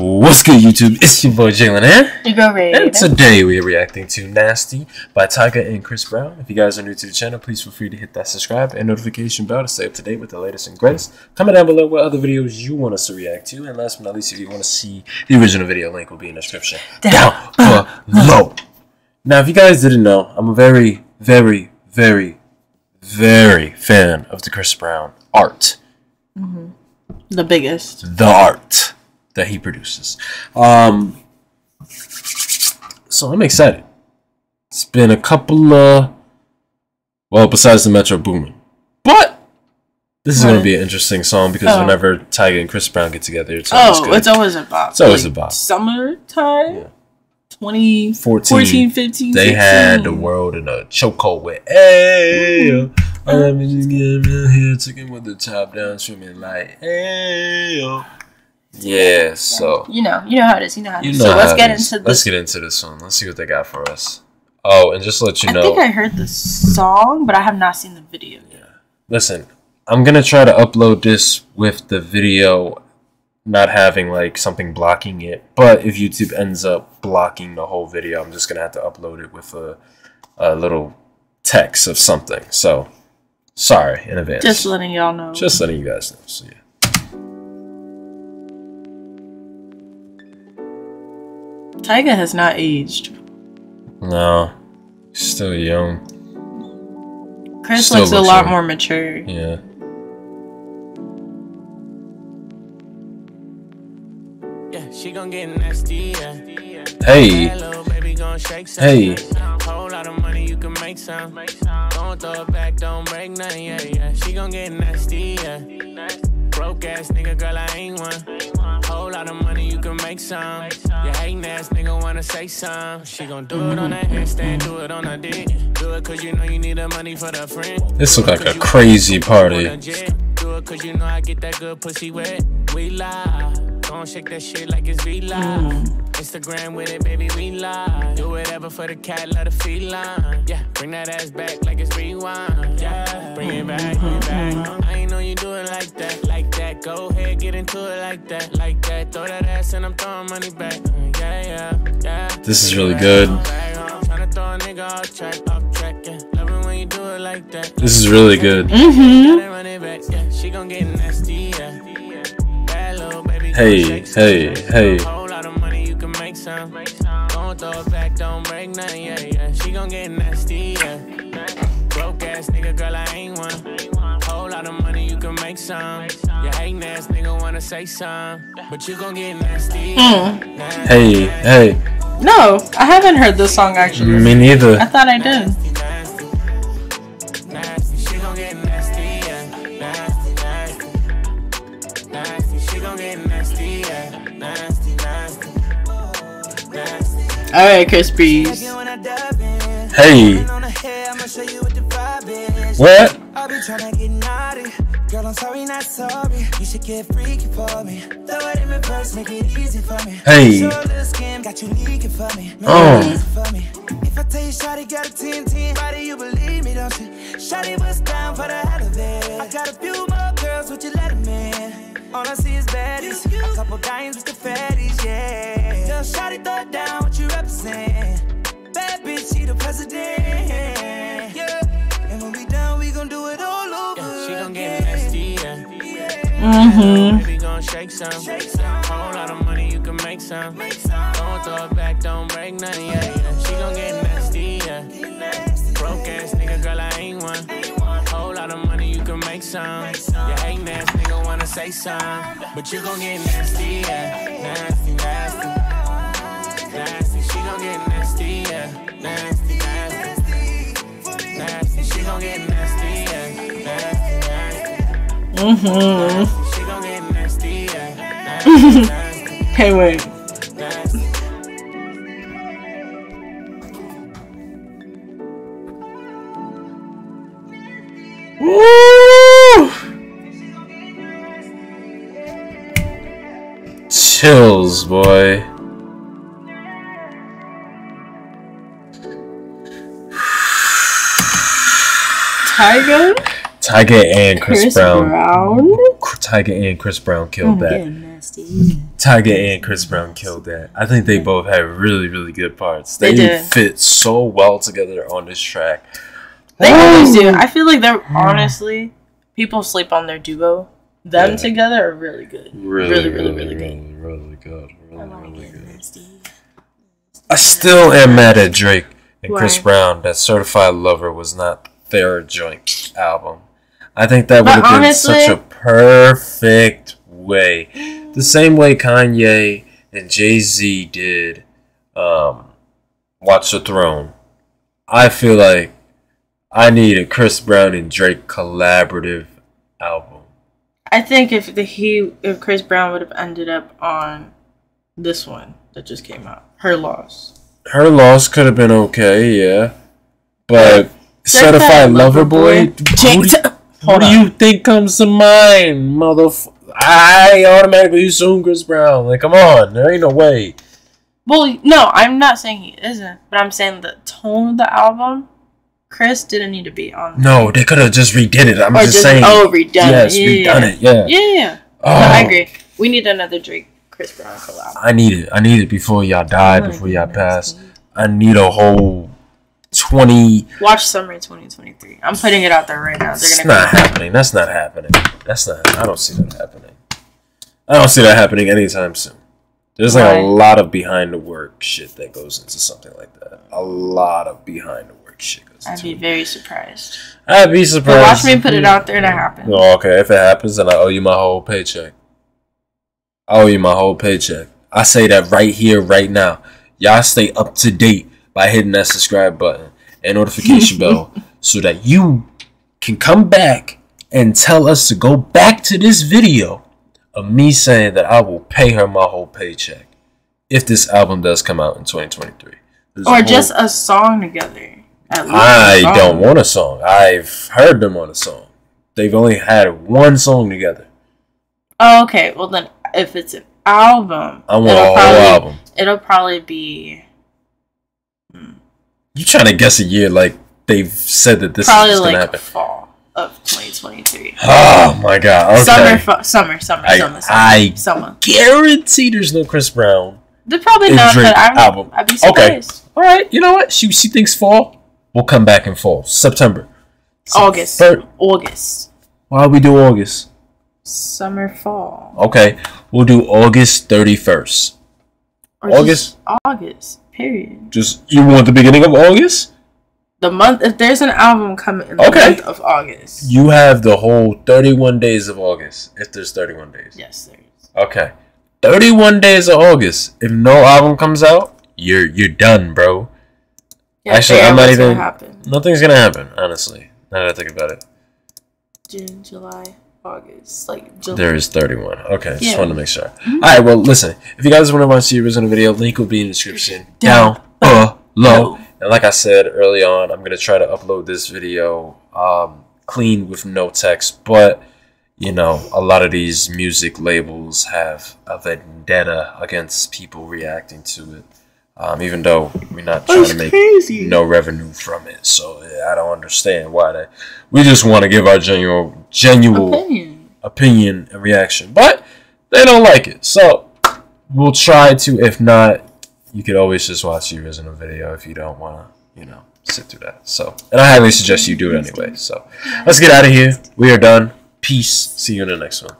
What's good, YouTube? It's your boy Jaelin here. You go Raid. And today we are reacting to Nasty by Tyga and Chris Brown. If you guys are new to the channel, please feel free to hit that subscribe and notification bell to stay up to date with the latest and greatest. Comment down below what other videos you want us to react to. And last but not least, if you want to see the original video, link will be in the description down below. Now, if you guys didn't know, I'm a very, very, very, very fan of the Chris Brown art. Mm-hmm. The biggest. The art that he produces. Um, so I'm excited. It's been a couple of, well, besides the Metro Boomin, but this is going to be an interesting song because Oh. whenever Tyga and Chris Brown get together, it's always Oh, good. it's always a bop. It's always a bop. Summertime. Yeah. 20, 14, 14, 15, they 16. had the world in a chokehold with, hey, oh, let me just get real here, him with the top down, swimming like, hey. Yeah, so. You know, you know how it is. You know how it You know so let's get is. into Let's this. get into this one. Let's see what they got for us. Oh, and just to let you I know, I think I heard the song, but I have not seen the video. yet. listen, I'm gonna try to upload this with the video not having like something blocking it. But if YouTube ends up blocking the whole video, I'm just gonna have to upload it with a, a little text of something. So sorry in advance. Just letting y'all know. Just letting you guys know. So yeah. Tyga has not aged. No, still young. Chris Still looks a lot young. more mature. Yeah. Yeah, she gon' get nasty, yeah. Hey. That little baby gon' shake some. Hey. Whole lot of money, you can make some. Don't throw it back, don't break nothing, yeah, yeah. She gon' get nasty, yeah. Broke ass nigga, girl, I ain't one. Whole lot of money, you can make some. You hating ass nigga wanna say some. She gon' do it on that handstand, do it on her dick. Do it cause you know you need the money for the friend. This look like a crazy party. Do it cause you know I get that good pussy wet. We lie. Don't shake that shit like it's V live. Instagram with it, baby, we lie. Do whatever for the cat, let her feline. Yeah, bring that ass back like it's rewind. Yeah, bring it back, bring it back. I ain't know you do it like that. Go ahead, get into it like that, like that. Throw that ass and I'm throwing money back. Yeah, yeah, yeah. This is really good. Tryna throw a nigga off track, off track, yeah. Love it when you do it like that. This is really good. Mm-hmm. Gotta run it back, yeah. She gon' get nasty, yeah. Bad little baby, Hey, gon' shake some. hey, hey. Whole lot of money, you can make some. Don't throw it back, don't break nothing, yeah, yeah. She gon' get nasty, yeah. Broke ass nigga, girl, I ain't one. Whole lot of money, you can make some. You hating ass nigga wanna say some, but you gon' get nasty. Mm. Hey, hey. No, I haven't heard this song actually. Me neither. I thought I did. nasty, nasty. She gon' get nasty, yeah. Nasty, nasty. Nasty, she gon' get nasty, yeah. Nasty, nasty. Nasty. All right, Chris Breeze. Hey. What? I'll be tryna get naughty. Girl, I'm sorry, not sorry. You should get freaky for me. Throw it in reverse, make it easy for me. Hey. Show a skin, got you leaking for me. Make Oh. it easy for me. If I tell you, Shotty got a 10 10 body, you believe me, don't you? Shotty was down for the hell of it. I got a few more girls, would you let 'em in? All I see is baddies. A couple dimes with the fatties, yeah. Tell Shotty throw it down, what you represent. Bad bitch, she the president. She gon' get nasty, yeah. Mm-hmm. Gon' shake some. Whole lot of money, you can make some. Don't throw it back, don't break nothing, yeah, yeah. She gon' get nasty, yeah. Broke ass nigga, girl, I ain't one. Whole lot of money, you can make some. You hating ass nigga wanna say some. But you gon' get nasty, yeah. Nasty, nasty. Nasty, she gon' get nasty, yeah. Nasty, nasty. Nasty, she gon' get nasty, yeah. Nasty, nasty. Mm-hmm. Hey, wait. Woo! Chills, boy. Tyga, Tyga and Chris, Chris Brown. Brown. Tyga and Chris Brown killed I'm that. nasty. Tyga and Chris Brown killed that. I think they both had really, really good parts. They They, fit so well together on this track. They always do. I feel like they're honestly people sleep on their duo. Them Yeah. together are really good. Really, really, really, really good. really, really good. Really, really good. Oh I still am mad at Drake and Chris Brown that Certified Lover was not their joint album. I think that would have been honestly- such a perfect way. The same way Kanye and Jay Z did um, Watch the Throne. I feel like I need a Chris Brown and Drake collaborative album. I think if the he if Chris Brown would have ended up on this one that just came out, her loss. Her loss could have been okay, yeah. But Certified Certified Lover Lover Boy, Boy. Who do, you- do you think comes to mind, motherf? I automatically assume Chris Brown. Like, come on, there ain't no way. Well, no, I'm not saying he isn't, but I'm saying the tone of the album, Chris didn't need to be on. No, they could have just redid it. I'm or just, just saying. oh redone yes, it. Yeah, redone yeah. it. Yeah. Yeah, yeah. Oh, No, I oh. agree. We need another Drake Chris Brown collab. I need it. I need it before y'all die, oh before y'all pass. I need a whole twenty. Watch Summer 2023. I'm putting it out there right now. They're It's gonna not happening. That's not happening. That's not. I don't see that happening. I don't see that happening anytime soon. There's like a lot of behind the work shit that goes into something like that. A lot of behind the work shit goes into. I'd be it. very surprised. I'd be But surprised. watch me put it out there and it happens. Oh, okay. If it happens, then I owe you my whole paycheck. I owe you my whole paycheck. I say that right here, right now. Y'all stay up to date by hitting that subscribe button and notification bell so that you can come back and tell us to go back to this video of me saying that I will pay her my whole paycheck if this album does come out in 2023. There's a Or whole- just a song together. At least I a song. don't want a song. I've heard them on a song. They've only had one song together. Oh, okay. Well, then, if it's an album, I want a whole probably- album. It'll probably be You trying to guess a year like they've said that this probably is going to like happen? fall of 2023. Oh my god! Okay. Summer, fu- summer, summer, I- summer, summer, I- summer. Guarantee there's no Chris Brown. They're probably not, Drake but I'm, album. I'd be Okay. surprised. All right, you know what? She she thinks fall. We'll come back in fall, September. August, Fir- August, Why we do August? summer, fall, Okay, we'll do August thirty first. August? August. Period. Just you want the beginning of August? The month. If there's an album coming in the Okay. month of August, You have the whole thirty one days of August. If there's thirty one days. yes, there is. Okay. 31 days of August. If no album comes out, you're you're done, bro. Yeah, Actually, I'm not gonna even- happen. Nothing's gonna happen, honestly. Now that I think about it. June, July, August, like July. There is 31. Okay, just wanted to make sure. Alright, well, listen. If you guys want to watch the original video, link will be in the description down below. below. And like I said early on, I'm going to try to upload this video um, clean with no text. But, you know, a lot of these music labels have a vendetta against people reacting to it. Um, even though we're not trying to make crazy. no revenue from it. So I don't understand why that. We just want to give our genuine, genuine Opinion. opinion and reaction, but they don't like it. So we'll try to. If not, you could always just watch the original video if you don't want to, you know, sit through that. So, and I highly suggest you do it anyway. So let's get out of here. We are done. Peace. See you in the next one.